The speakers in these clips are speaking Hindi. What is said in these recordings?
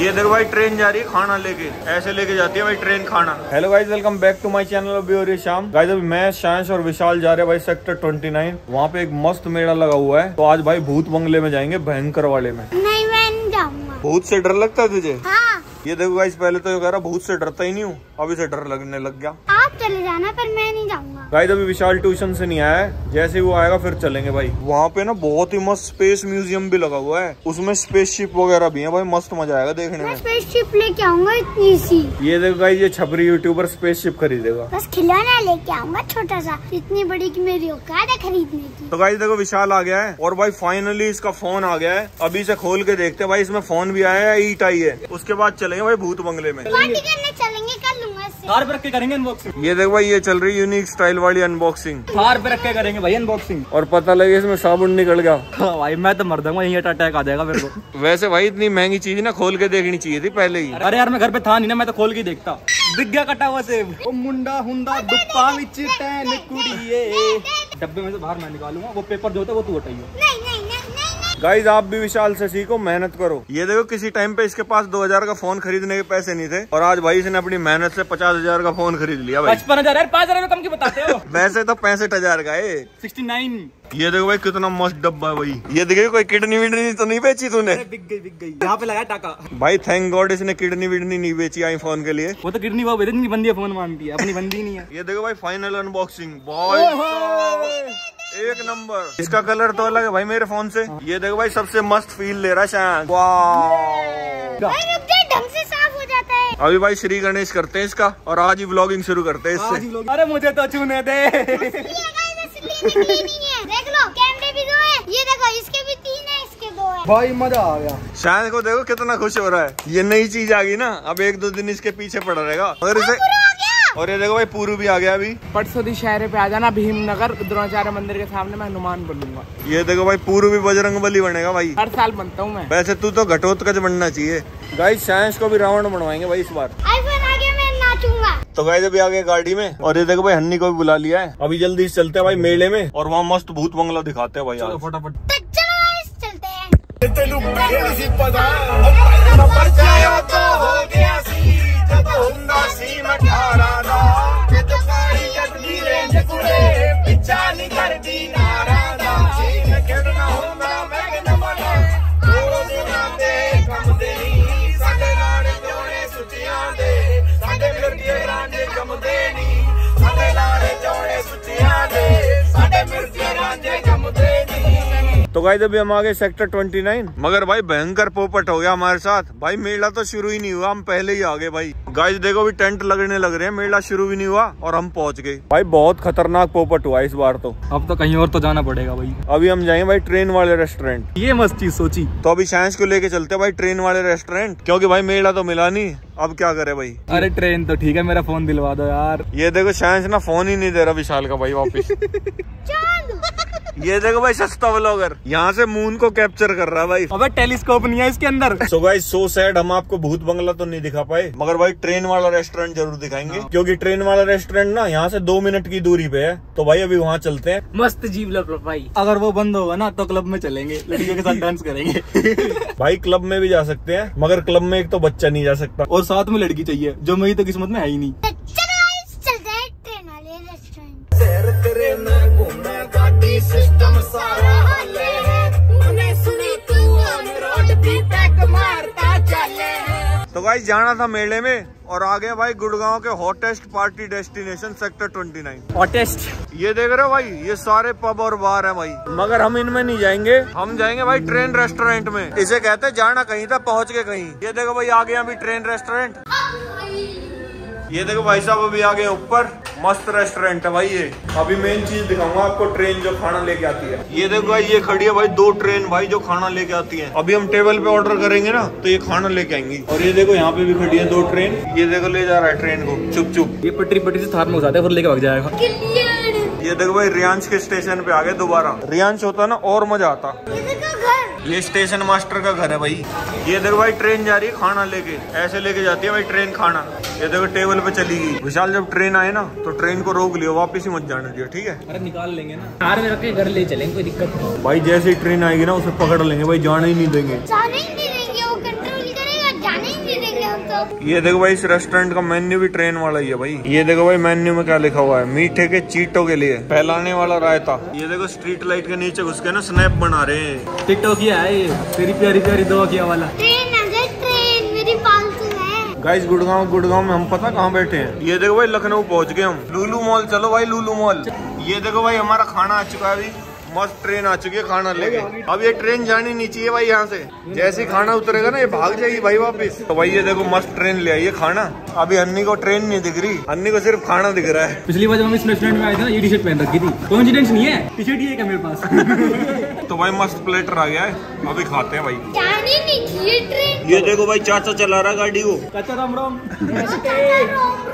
ये देखो भाई ट्रेन जा रही है खाना लेके। ऐसे लेके जाती है भाई ट्रेन खाना। Hello guys welcome back to my channel अभी हो रही है शाम। गाइस अभी मैं शांश और विशाल जा रहे हैं भाई सेक्टर 29 वहाँ पे एक मस्त मेला लगा हुआ है। तो आज भाई भूत बंगले में जाएँगे भयंकर वाले में। नहीं मैं जाऊँगा। भूत से डर लगता है तुझे? हाँ। ये देखो गाइस पहले तो ये कह रहा भूत से डरता ही नहीं हूँ। अभी से डर लगने लग गया। चले जाना पर मैं नहीं जाऊँगा। गाइस अभी विशाल ट्यूशन से नहीं आया है। जैसे ही वो आएगा फिर चलेंगे भाई। वहाँ पे ना बहुत ही मस्त स्पेस म्यूज़ियम भी लगा हुआ है। उसमें स्पेसशिप वगैरह भी है भाई। मस्त मज़ा आएगा देखने मैं में। स्पेसशिप लेके आऊँगा इतनी सी। ये देखो गाइस ये छपरी यूट्यूबर स्पेसशिप खरीदेगा। बस खिलौना लेके आऊँगा छोटा सा इतनी बड़ी की मेरी औकात है खरीदने की। तो भाई देखो विशाल आ गया है। और भाई फाइनली इसका फ़ोन आ गया है। अभी से खोल के देखते हैं। भाई इसमें फ़ोन भी आया है ईट आई है। उसके बाद चलेंगे भाई भूत बंगले में। पार्टी करने चलेंगे कर पे रख के करेंगे अनबॉक्सिंग ये देखो भाई ये चल रही यूनिक स्टाइल वाली अनबॉक्सिंग थार पे रख के करेंगे भाई अनबॉक्सिंग और पता लगे इसमें साबुन निकल गया हाँ भाई मैं तो मर दूँगा यही अटैक आ जाएगा मेरे को वैसे भाई इतनी महँगी चीज़ ना खोल के देखनी चाहिए थी पहले ही अरे यार मैं घर पे था नहीं ना मैं तो खोल के देखता दिख गया कटा हुआ सेब ओ मुंडा हुंडा दुप्पा विच टैन कुड़िए डब्बे में से बाहर मैं निकालूँगा वो पेपर जो होता है वो तू हटाइयो गाइज़ आप भी विशाल से सीखो मेहनत करो। ये देखो किसी टाइम पे इसके पास 2000 का फ़ोन खरीदने के पैसे नहीं थे। और आज भाई इसने अपनी मेहनत से पचास हज़ार का फ़ोन खरीद लिया भाई। पचपन हज़ार? पाँच हज़ार में कम की बताते हो? वैसे तो पैंसठ हज़ार का है। Sixty nine. ये देखो भाई कितना मस्त डब्बा है भाई। ये देखिए कोई किडनी विडनी तो नहीं बेची तूने? बिक गई बिक गई। यहाँ पे लगा टाका। भाई थैंक गॉड इसने किडनी विडनी नहीं बेची आईफोन के लिए। वो तो किडनी वो बंदी है फ़ोन मानती है। अपनी बंदी नहीं है। ये देखो भाई फाइनल अनबॉक्सिंग साहब, एक नंबर इसका कलर तो अलग है भाई मेरे फ़ोन से। ये देखो भाई सबसे मस्त फील ले रहा है शायद वाह भाई रुक जाए ढंग से साफ़ हो जाता है। अभी भाई श्री गणेश करते हैं इसका और आज ही व्लॉगिंग शुरू करते हैं इससे। अरे मुझे तो छूने दे। ये देखो इसके भी तीन है इसके दो है। भाई मज़ा आ गया। शायद को देखो कितना खुश हो रहा है। ये नई चीज़ आ गई ना अब एक दो दिन इसके पीछे पड़ा रहेगा। और इसे और ये देखो भाई पूरू भी आ गया अभी। परसों दशहरे पे आ जाना भीमनगर द्रोणाचार्य मंदिर के सामने मैं हनुमान बनूँगा। ये देखो भाई पूरू भी बजरंग बली बनेगा भाई। हर साल बनता हूँ मैं। वैसे तू तो घटोत्कच बनना चाहिए। गाइस साइंस को भी रावण बनवाएँगे भाई इस बार आईफोन आ गया मैं नाचूँगा तो गए अभी आ गए गाड़ी में और ये देखो भाई हन्नी को भी बुला लिया है अभी जल्दी से चलते हैं भाई मेले में और वहाँ मस्त भूत बंगला दिखाते हैं भाई आज फटाफट तो चलो चलते हैं तो गाइस अभी हम आ गए सेक्टर 29 मगर भाई भयंकर पोपट हो गया हमारे साथ। भाई मेला तो शुरू ही नहीं हुआ हम पहले ही आ गए भाई। गाइस देखो भी टेंट लगने लग रहे हैं मेला शुरू भी नहीं हुआ और हम पहुँच गए। भाई बहुत खतरनाक पोपट हुआ इस बार तो। अब तो कहीं और तो जाना पड़ेगा भाई। अभी हम जाएँगे भाई ट्रेन वाले रेस्टोरेंट ये मस्त चीज़ सोची। तो अभी साइंस को लेके चलते भाई ट्रेन वाले रेस्टोरेंट क्योंकि भाई मेला तो मिला नहीं। अब क्या करे भाई? अरे ट्रेन तो ठीक है मेरा फ़ोन दिलवा दो यार। ये देखो साइंस ना फ़ोन ही नहीं दे रहा विशाल का भाई वापस। ये देखो भाई सस्ता ब्लॉगर यहाँ से मून को कैप्चर कर रहा है भाई। अबे टेलीस्कोप नहीं है इसके अंदर। सो गाइस सो सैड हम आपको भूत बंगला तो नहीं दिखा पाए। मगर भाई ट्रेन वाला रेस्टोरेंट ज़रूर दिखाएँगे। क्योंकि ट्रेन वाला रेस्टोरेंट ना यहाँ से दो मिनट की दूरी पे है। तो भाई अभी वहाँ चलते हैं। मस्त जीव लग भाई। अगर वो बंद होगा ना तो क्लब में चलेंगे। लड़कियों के साथ डांस करेंगे। भाई क्लब में भी जा सकते हैं। मगर क्लब में एक तो बच्चा नहीं जा सकता। और साथ में लड़की चाहिए जो मेरी तो किस्मत में है ही नहीं। तो भाई जाना था मेले में और आ गए भाई गुड़गांव के hottest party destination sector 29 hottest ये देख रहे हो भाई ये सारे पब और बार है भाई। मगर हम इनमें नहीं जाएँगे। हम जाएँगे भाई ट्रेन रेस्टोरेंट में। इसे कहते हैं जाना कहीं था पहुँच के कहीं। ये देखो भाई आ गए अभी ट्रेन रेस्टोरेंट ये देखो भाई साहब अभी आ गए ऊपर। मस्त रेस्टोरेंट है भाई ये। अभी मेन चीज़ दिखाऊँगा आपको ट्रेन जो खाना लेके आती है। ये देखो भाई ये खड़ी है भाई दो ट्रेन भाई जो खाना लेके आती है। अभी हम टेबल पे ऑर्डर करेंगे ना तो ये खाना लेके आएँगी। और ये देखो यहाँ पे भी खड़ी है दो ट्रेन ये देखो ले जा रहा है ट्रेन को। चुप चुप। ये पटरी पटरी से थार में घुसाते हैं फिर लेके भाग जाएगा। ये देखो भाई रियांश के स्टेशन पे आ गए दोबारा। रियांश होता ना और मज़ा आता। ये स्टेशन मास्टर का घर है भाई। ये देखो भाई ट्रेन जा रही है खाना लेके। ऐसे लेके जाती है भाई ट्रेन खाना। ये देखो टेबल पे चली गई। विशाल जब ट्रेन आए ना तो ट्रेन को रोक लियो वापस ही मत जाना दियो ठीक है? अरे निकाल लेंगे ना। कार में रख के घर ले चलेंगे कोई दिक्कत नहीं। भाई जैसे ही ट्रेन आएगी ना उसे पकड़ लेंगे। भाई जाने ही नहीं देंगे जाने ही नहीं देंगे वो कंट्रोल करेगा जाने ही तो ये देखो भाई इस रेस्टोरेंट का मेन्यू भी ट्रेन वाला ही है भाई। ये देखो भाई मेन्यू में क्या लिखा हुआ है? मीठे के चीटों के लिए। फैलाने वाला रायता। ये देखो स्ट्रीट लाइट के नीचे घुस के ना स्नैप बना रहे हैं। टिकटॉक किया है ये। तेरी प्यारी प्यारी दवा किया वाला। ट्रेन ट्रेन मेरी गाइस गुड़गांव गुड़गांव में हम पता कहाँ बैठे हैं? ये देखो भाई लखनऊ पहुँच गए हम। लुलू मॉल चलो भाई लुलू मॉल। ये देखो भाई हमारा खाना आ चुका है अभी। मस्त ट्रेन आ चुकी है खाना लेके। अब ये ट्रेन जानी नहीं चाहिए भाई यहाँ से। जैसे ही खाना उतरेगा ना ये भाग जाएगी भाई वापस। तो भाई ये देखो मस्त ट्रेन ले आई है खाना। अभी अन्नी को ट्रेन नहीं दिख रही। अन्नी को सिर्फ़ खाना दिख रहा है। पिछली बार जब हम इस रेस्टोरेंट में आए थे ना ये टी शर्ट पहन रखी थी। कोइंसिडेंस नहीं है? टी शर्ट ही है मेरे पास। तो भाई मस्त प्लेटर आ गया है। अभी खाते हैं भाई। जानी नहीं चाहिए ट्रेन ये देखो भाई चाचा चला रहा गाड़ी को। चाचा राम राम। रोम रोम।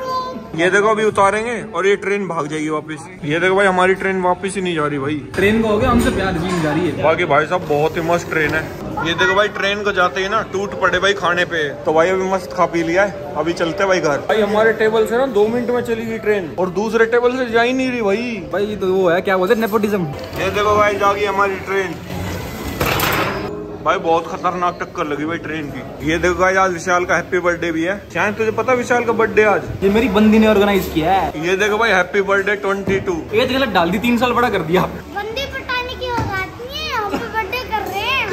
ये देखो अभी उतारेंगे और ये ट्रेन भाग जाएगी वापस। ये देखो भाई हमारी ट्रेन वापस ही नहीं जा रही भाई। ट्रेन को हो गया हमसे प्यार जी जा रही है। बाकी भाई साहब बहुत ही मस्त ट्रेन है। ये देखो भाई ट्रेन को जाते ही ना टूट पड़े भाई खाने पे। तो भाई अभी मस्त खा पी लिया है। अभी चलते भाई घर। भाई हमारे टेबल से ना दो मिनट में चली गई ट्रेन। और दूसरे टेबल से जा ही नहीं रही भाई। भाई तो वो है क्या बोलते नेपोटिज्म ये देखो भाई जागी हमारी ट्रेन। भाई बहुत खतरनाक टक्कर लगी भाई ट्रेन की। ये देखो भाई आज विशाल का हैप्पी बर्थडे भी है। शायद तुझे पता है विशाल का बर्थडे आज? ये मेरी बंदी ने ऑर्गेनाइज किया है। ये देखो भाई हैप्पी बर्थडे ट्वेंटी टू ये गलत डाल दी तीन साल बड़ा कर दिया बंदे पटाने की औकात नहीं है हम तो बर्थडे कर रहे हैं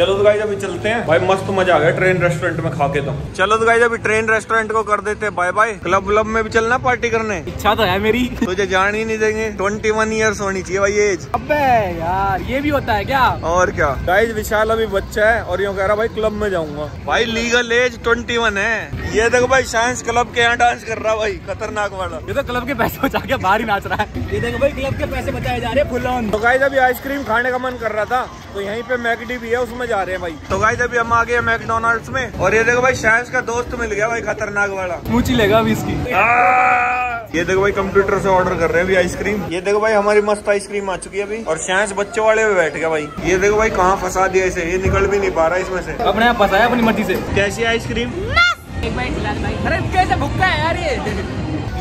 चलो तो गाइस अभी चलते हैं। भाई मस्त मज़ा आ गया। ट्रेन रेस्टोरेंट में खा के तो। चलो तो गाइस अभी ट्रेन रेस्टोरेंट को कर देते बाय बाय क्लब व्लब में भी चलना पार्टी करने। इच्छा तो है मेरी। तुझे जान ही नहीं देंगे। ट्वेंटी वन ईयर्स होनी चाहिए भाई एज अब यार ये भी होता है क्या? और क्या? गाइस विशाल अभी बच्चा है और यूँ कह रहा भाई क्लब में जाऊँगा। भाई लीगल एज ट्वेंटी वन है। ये देखो भाई साइंस क्लब के यहाँ डांस कर रहा भाई खतरनाक वाला। ये तो क्लब के पैसे बचा के बाहर ही नाच रहा है। ये देखो भाई क्लब के पैसे बचाए जा रहे हैं फुल ऑन तो गाइस अभी आइसक्रीम खाने का मन कर रहा था तो यहीं पे मैकडी भी है उसमें जा रहे हैं भाई। तो गाइस अभी हम आ गए मैकडोनल्ड्स में और ये देखो भाई साइंस का दोस्त मिल गया भाई खतरनाक वाला। मुची लेगा अभी इसकी। ये देखो भाई कंप्यूटर से ऑर्डर कर रहे हैं अभी आइसक्रीम ये देखो भाई हमारी मस्त आइसक्रीम आ चुकी है अभी और शायद बच्चे वाले में बैठ गया भाई। ये देखो भाई कहाँ फंसा दिया इसे ये निकल भी नहीं पा रहा इसमें से। अपने आप फंसाया अपनी मर्ज़ी से। कैसी आइसक्रीम एक बाइट खिला भाई। अरे कैसे भुक्का है यार ये?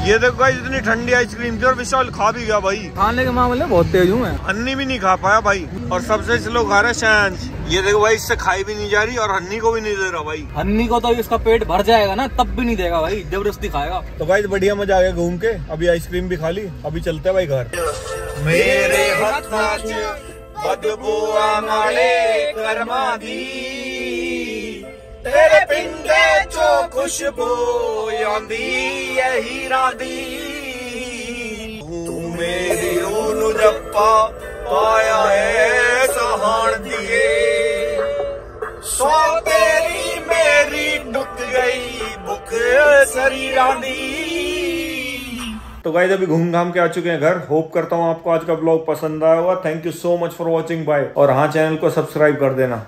ये देखो भाई इतनी ठंडी आइसक्रीम थी और विशाल खा भी गया भाई। खाने के मामले बहुत तेज हूँ मैं। हन्नी भी नहीं खा पाया भाई। और सबसे स्लो खा रहा है शांस ये देखो भाई इससे खाई भी नहीं जा रही और हन्नी को भी नहीं दे रहा भाई। हन्नी को तो इसका पेट भर जाएगा ना तब भी नहीं देगा भाई ज़बरदस्ती खाएगा। तो भाई बढ़िया मज़ा आ गया घूम के। अभी आइसक्रीम भी खा ली अभी चलते हैं भाई घर। मेरे बदबू कर्मा दी तेरे पिंडे चो खुशबू आंदी है हीरा दी तू मेरी रूह नु जप्पा पाया है सहान दिए। सो तेरी मेरी डुक गई बुक शरीरां दी तो गाइस अभी घूम घाम के आ चुके हैं घर। होप करता हूँ आपको आज का ब्लॉग पसंद आया होगा। Thank you so much for watching bye और हाँ चैनल को सब्सक्राइब कर देना।